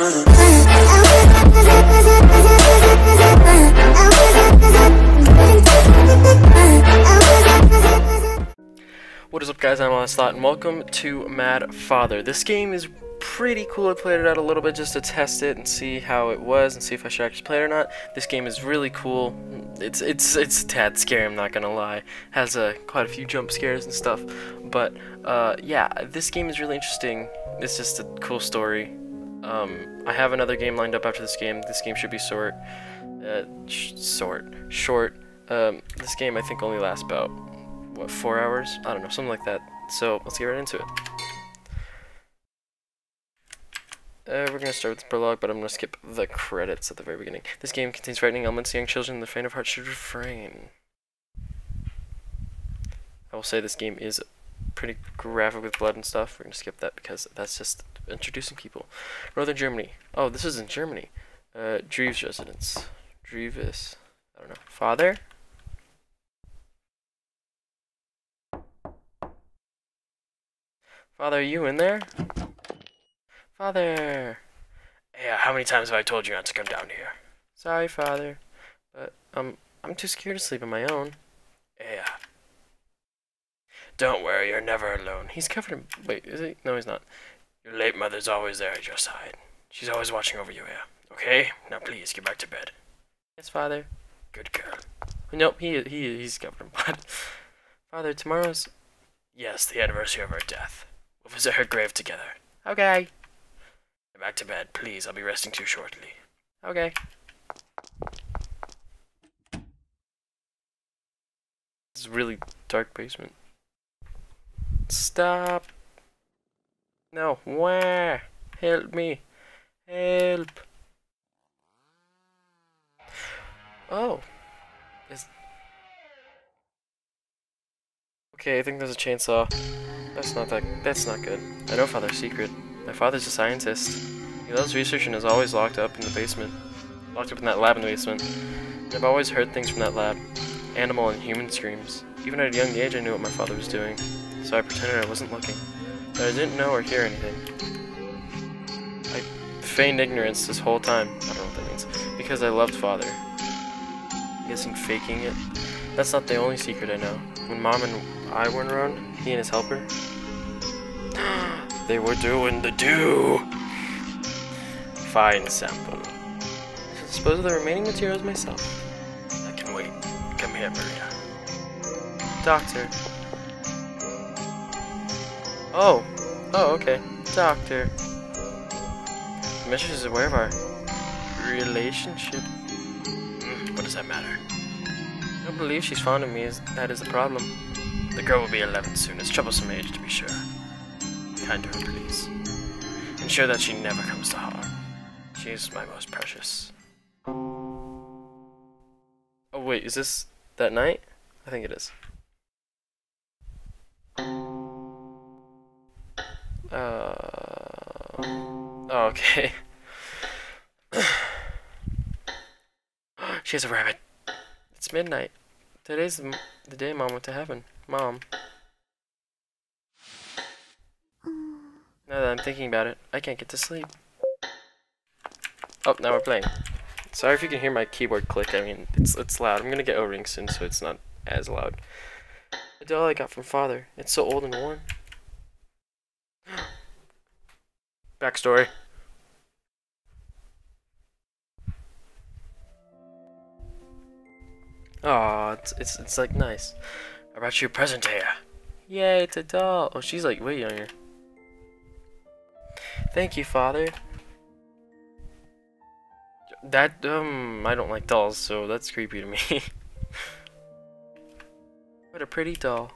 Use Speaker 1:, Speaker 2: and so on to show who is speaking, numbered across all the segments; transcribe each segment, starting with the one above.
Speaker 1: What is up guys, I'm Onslaught and welcome to Mad Father. This game is pretty cool. I played it out a little bit just to test it and see how it was and see if I should actually play it or not. This game is really cool. It's it's it's a tad scary, I'm not gonna lie. Has uh, quite a few jump scares and stuff. But uh, yeah, this game is really interesting. It's just a cool story. Um, I have another game lined up after this game. This game should be short. Uh, sh short. Short. Um, this game I think only lasts about what four hours? I don't know, something like that. So let's get right into it. Uh, we're gonna start with the prologue, but I'm gonna skip the credits at the very beginning. This game contains frightening elements. Young children the faint of heart should refrain. I will say this game is pretty graphic with blood and stuff. We're gonna skip that because that's just introducing people. Northern Germany. Oh, this is in Germany. Uh, Drevis residence. Drevis. I don't know. Father? Father, are you in there? Father! Yeah, how many times have I told you not to come down here? Sorry, Father. But, um, I'm too scared to sleep on my own. Yeah. Don't worry, you're never alone. He's covered in... Wait, is he? No, he's not. Your late mother's always there at your side. She's always watching over you, yeah. Okay? Now please, get back to bed. Yes, Father. Good girl. Nope, he, he, he's covered in blood. Father, tomorrow's... Yes, the anniversary of her death. We'll visit her grave together. Okay. Get back to bed, please. I'll be resting too shortly. Okay. This is a really dark basement. Stop. No. Where? Help me. Help. Oh. Is Okay, I think there's a chainsaw. That's not that. That's not good. I know Father's secret. My father's a scientist. He loves research and is always locked up in the basement. Locked up in that lab in the basement. I've always heard things from that lab. Animal and human screams. Even at a young age I knew what my father was doing. So I pretended I wasn't looking. But I didn't know or hear anything. I feigned ignorance this whole time. I don't know what that means. Because I loved father. I'm guessing faking it. That's not the only secret I know. When mom and I weren't around, he and his helper, they were doing the do. Fine sample. I dispose of the remaining materials myself. I can wait. Come here, Maria. Doctor. Oh. Oh, okay. Doctor. The mistress is aware of our relationship. Mm, what does that matter? I don't believe she's fond of me. Is that is the problem. The girl will be 11 soon. It's troublesome age, to be sure. Kind to her, please. Ensure that she never comes to harm. She is my most precious. Oh wait, is this that night? I think it is. Okay. she has a rabbit. It's midnight. Today's the, the day Mom went to heaven. Mom. Now that I'm thinking about it, I can't get to sleep. Oh, now we're playing. Sorry if you can hear my keyboard click. I mean, it's it's loud. I'm gonna get O-rings soon, so it's not as loud. The doll I got from father. It's so old and worn. Backstory. Oh, it's, it's it's like nice. I brought you a present here. Yay, it's a doll. Oh, she's like way younger. Thank you, father. That um, I don't like dolls, so that's creepy to me. what a pretty doll.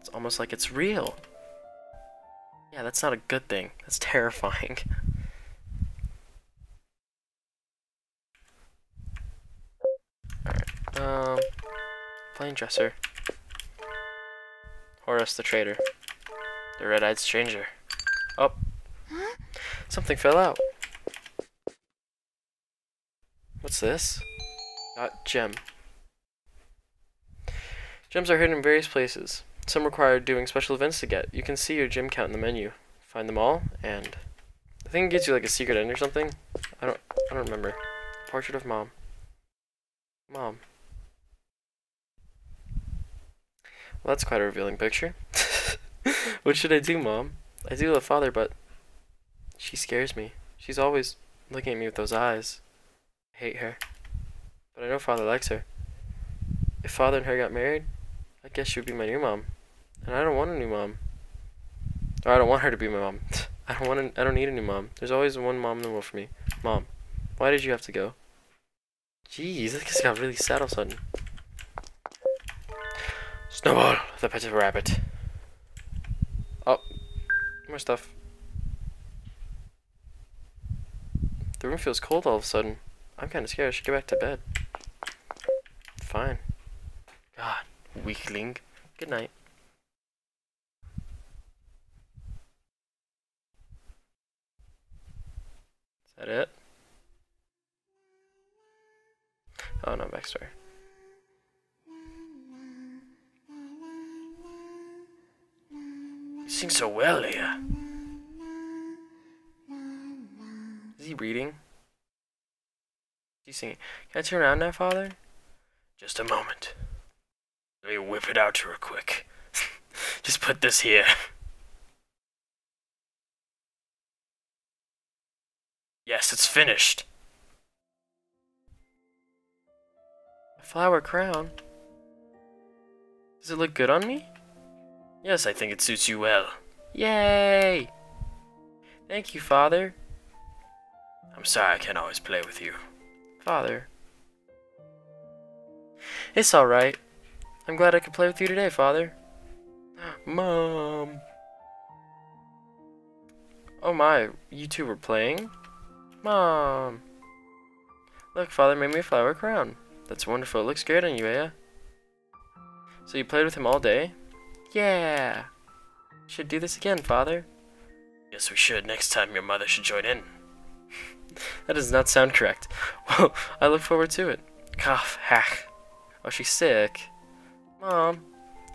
Speaker 1: It's almost like it's real. Yeah, that's not a good thing. That's terrifying. Alright, um, plain dresser. Horus the traitor. The red-eyed stranger. Oh. Something fell out. What's this? Got gem. Gems are hidden in various places. Some require doing special events to get. You can see your gem count in the menu. Find them all, and I think think it gives you like a secret end or something. I don't I don't remember. Portrait of mom. Mom. Well, that's quite a revealing picture. what should I do, mom? I do love father, but she scares me. She's always looking at me with those eyes. I hate her. But I know father likes her. If father and her got married, I guess she would be my new mom. And I don't want a new mom. Or I don't want her to be my mom. I don't want. I don't need a new mom. There's always one mom in the world for me. Mom, why did you have to go? Jeez, this got really sad all of a sudden. Snowball, the pet of a rabbit. Oh, more stuff. The room feels cold all of a sudden. I'm kind of scared. I should get back to bed. Fine. God, weakling. Good night. Is that it? Oh, no, backstory. Sing so well, Leah. Is he reading? He's singing? Can I turn around now, Father? Just a moment. Let me whip it out real quick. Just put this here. Yes, it's finished. A flower crown? Does it look good on me? Yes, I think it suits you well. Yay! Thank you, Father. I'm sorry I can't always play with you. Father. It's alright. I'm glad I could play with you today, Father. Mom. Oh my, you two were playing? Mom. Look, Father made me a flower crown. That's wonderful. It looks great on you, Aya. So you played with him all day? Yeah. Should do this again, Father. Yes, we should. Next time your mother should join in. that does not sound correct. Well, I look forward to it. Cough, hack. Oh, she's sick. Mom,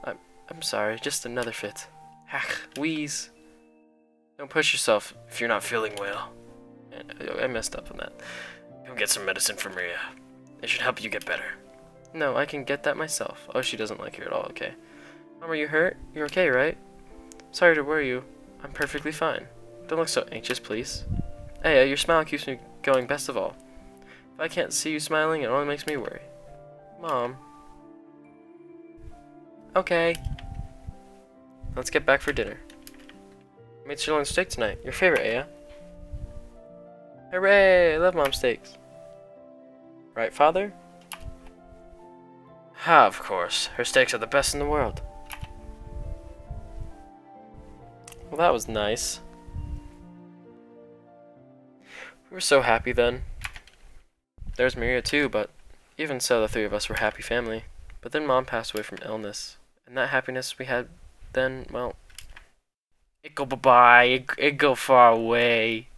Speaker 1: I'm, I'm sorry, just another fit. Hack, wheeze. Don't push yourself if you're not feeling well. I messed up on that. Go get some medicine for Maria. It should help you get better. No, I can get that myself. Oh, she doesn't like her at all, okay. Mom, are you hurt? You're okay, right? Sorry to worry you. I'm perfectly fine. Don't look so anxious, please. Hey, uh, your smile keeps me going best of all. If I can't see you smiling, it only makes me worry. Mom. Okay. Let's get back for dinner. I made sirloin steak tonight. Your favorite, Aya. Hooray! I love mom steaks. Right, father? Ah, of course. Her steaks are the best in the world. Well, that was nice. We were so happy then. There's Maria too, but even so, the three of us were happy family. But then mom passed away from illness. And that happiness we had then, well, it go bye-bye, it, it go far away.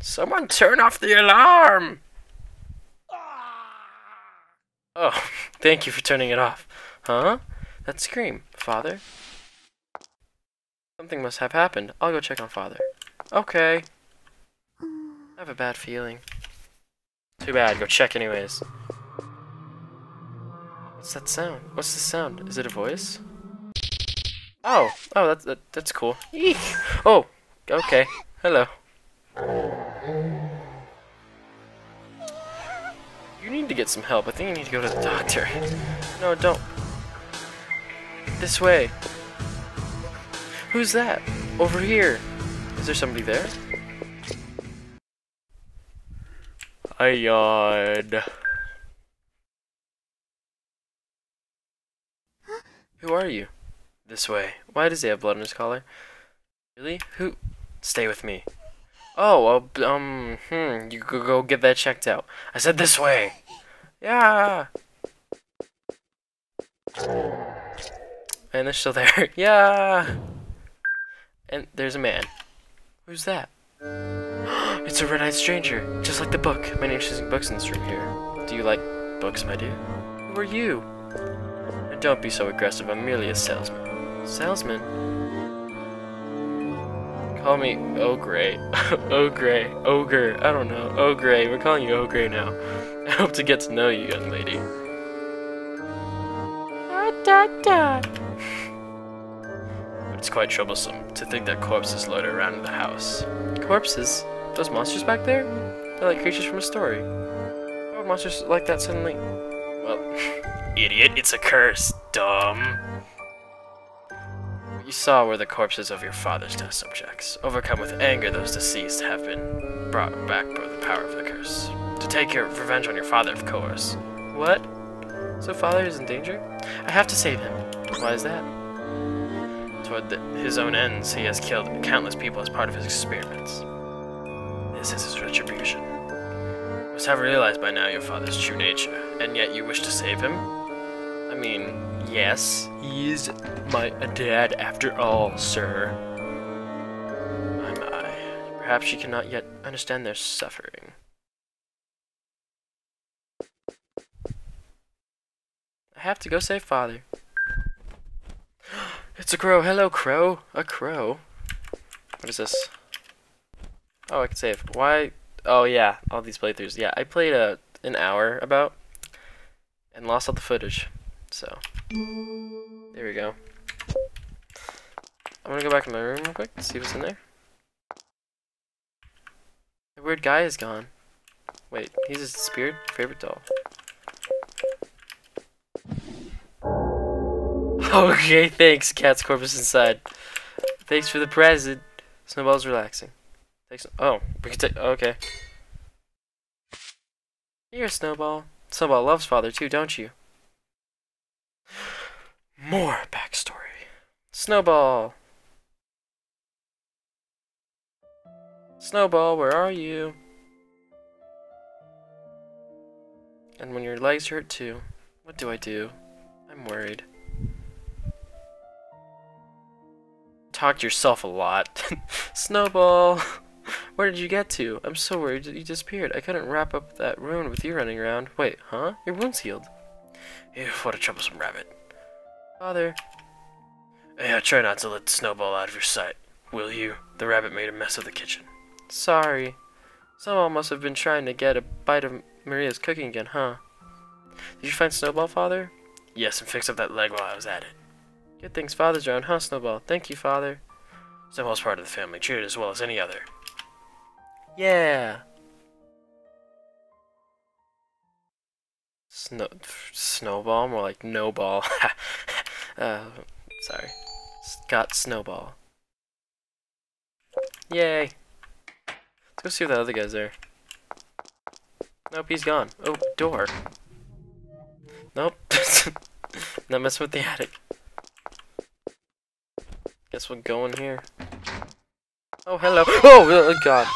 Speaker 1: Someone turn off the alarm! Oh, thank you for turning it off. Huh? That scream, father? Something must have happened. I'll go check on father. Okay. I have a bad feeling. Too bad, go check anyways. What's that sound? What's the sound? Is it a voice? Oh, oh, that's that, that's cool. Eek. Oh, okay. Hello. You need to get some help. I think you need to go to the doctor. No, don't. This way. Who's that? Over here. Is there somebody there? I yawned. Who are you? This way. Why does he have blood on his collar? Really? Who? Stay with me. Oh, um, hmm, you could go get that checked out. I said this way. Yeah. And they're still there. yeah. And there's a man. Who's that? it's a red-eyed stranger, just like the book. Name's Shizing Books in this room here. Do you like books, my dear? Who are you? Don't be so aggressive, I'm merely a salesman. Salesman. Call me Ogre. Ogre. Ogre. I don't know. Ogre. We're calling you Ogre now. I hope to get to know you, young lady. Da, da, da. It's quite troublesome to think that corpses loiter around in the house. Corpses? Those monsters back there? They're like creatures from a story. Would monsters like that suddenly? Well, idiot, it's a curse, dumb. You saw were the corpses of your father's test subjects. Overcome with anger, those deceased have been brought back by the power of the curse. To take your revenge on your father, of course. What? So father is in danger? I have to save him. Why is that? Toward the, his own ends, he has killed countless people as part of his experiments. This is his retribution. You must have realized by now your father's true nature, and yet you wish to save him? I mean, yes, he is my dad after all, sir. My, my. Perhaps you cannot yet understand their suffering. I have to go save father. It's a crow. Hello, crow. A crow. What is this? Oh, I can save. Why? Oh, yeah. All these playthroughs. Yeah, I played a, an hour about and lost all the footage. So, there we go. I'm gonna go back to my room real quick, see what's in there. The weird guy is gone. Wait, he's a spirit favorite doll. Okay, thanks, Cat's Corpus inside. Thanks for the present. Snowball's relaxing. Thanks. Oh, we can take. Okay. Here, Snowball. Snowball loves father too, don't you? More backstory. Snowball. Snowball, where are you? And when your legs hurt too, what do I do? I'm worried. Talk to yourself a lot. Snowball! Where did you get to? I'm so worried that you disappeared. I couldn't wrap up that wound with you running around. Wait, huh? Your wound's healed. Ew, what a troublesome rabbit. Father. Yeah, try not to let Snowball out of your sight, will you? The rabbit made a mess of the kitchen. Sorry. Snowball must have been trying to get a bite of Maria's cooking again, huh? Did you find Snowball, Father? Yes, and fix up that leg while I was at it. Good things Father's around, huh, Snowball? Thank you, Father. Snowball's part of the family, treated as well as any other. Yeah. Snow, snowball, more like no ball. uh, sorry. Got snowball. Yay. Let's go see what that other guy's there. Nope, he's gone. Oh, door. Nope. Not messing with the attic. Guess we'll go in here. Oh, hello. Oh, oh God.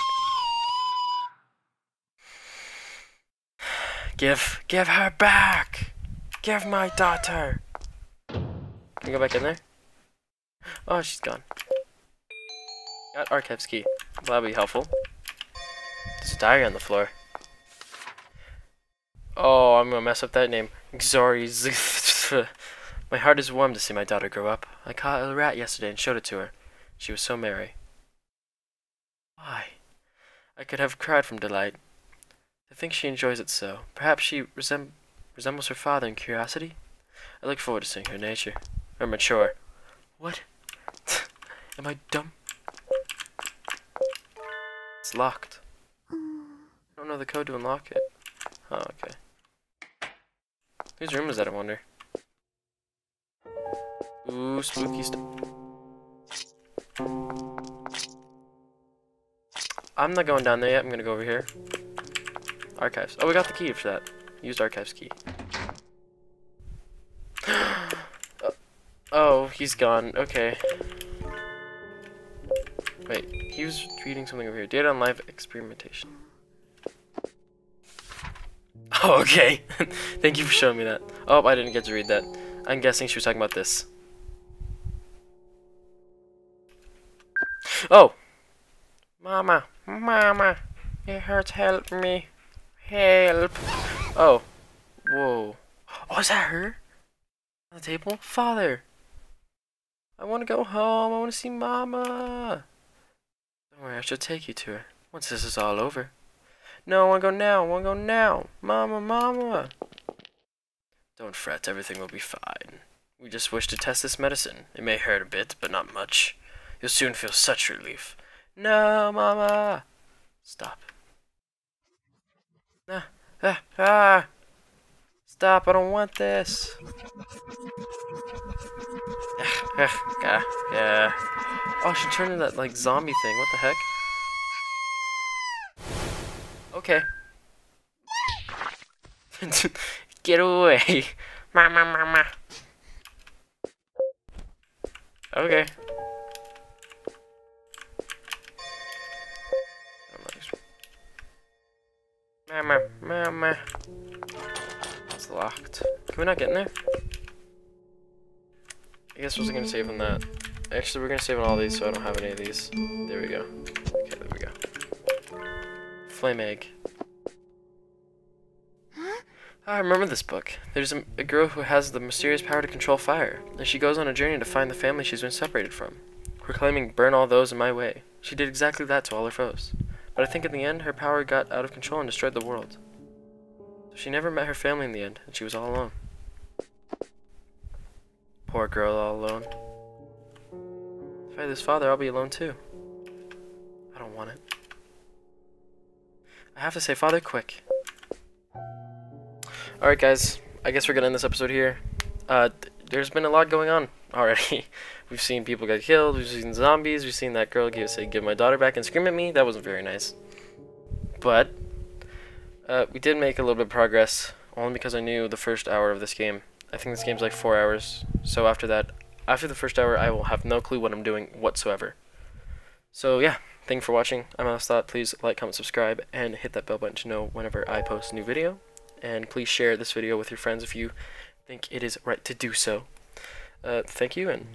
Speaker 1: Give, give her back! Give my daughter! Can go back in there? Oh, she's gone. Got archives key. That'll be helpful. There's a diary on the floor. Oh, I'm gonna mess up that name. Xori. my heart is warm to see my daughter grow up. I caught a rat yesterday and showed it to her. She was so merry. Why? I could have cried from delight. I think she enjoys it so. Perhaps she resem resembles her father in curiosity? I look forward to seeing her nature. Or mature. What? Am I dumb? It's locked. I don't know the code to unlock it. Oh, okay. Whose room is that, I wonder? Ooh, spooky stuff. I'm not going down there yet. I'm gonna go over here. Archives. Oh, we got the key for that. Used archives key. oh, he's gone. Okay. Wait, he was reading something over here. Data on live experimentation. Oh, okay. Thank you for showing me that. Oh, I didn't get to read that. I'm guessing she was talking about this. Oh! Mama, mama, it hurts, help me. Help. Oh. Whoa. Oh, is that her? On the table? Father. I want to go home. I want to see Mama. Don't worry, I shall take you to her once this is all over. No, I want to go now. I want to go now. Mama, Mama. Don't fret, everything will be fine. We just wish to test this medicine. It may hurt a bit, but not much. You'll soon feel such relief. No, Mama! Stop. Ah, ah, ah! Stop, I don't want this. Ah, ah, yeah. Oh, she turned into that, like, zombie thing. What the heck? Okay. Get away. Ma, ma, ma, ma. Okay. Locked. Can we not get in there? I guess I wasn't gonna save on that. Actually, we're gonna save on all these so I don't have any of these. There we go. Okay, there we go. Flame egg. Huh? Ah, I remember this book. There's a, a, girl who has the mysterious power to control fire, and she goes on a journey to find the family she's been separated from, proclaiming, burn all those in my way. She did exactly that to all her foes. But I think in the end, her power got out of control and destroyed the world. She never met her family in the end, and she was all alone. Poor girl all alone. If I had this father, I'll be alone too. I don't want it. I have to say, Father, quick. Alright guys, I guess we're gonna end this episode here. Uh, there's been a lot going on already. we've seen people get killed, we've seen zombies, we've seen that girl give, say, give my daughter back and scream at me. That wasn't very nice. But, uh, we did make a little bit of progress, only because I knew the first hour of this game. I think this game's like four hours, so after that, after the first hour, I will have no clue what I'm doing whatsoever. So yeah, thank you for watching. I'm Thought. Please like, comment, subscribe, and hit that bell button to know whenever I post a new video and please share this video with your friends if you think it is right to do so. Uh, thank you, and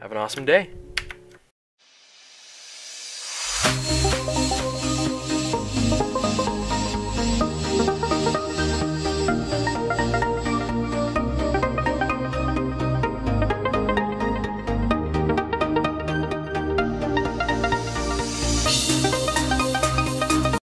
Speaker 1: have an awesome day.